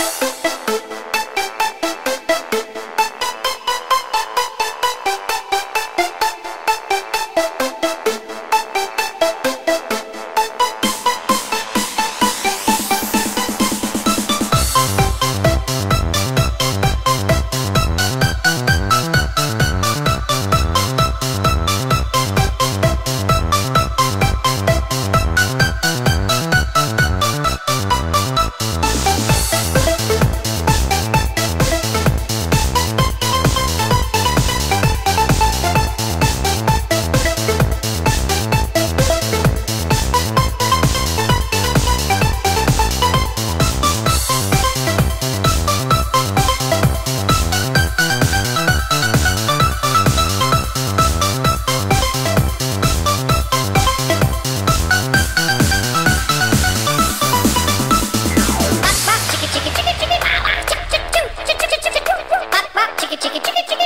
Thank chicka chicka chicka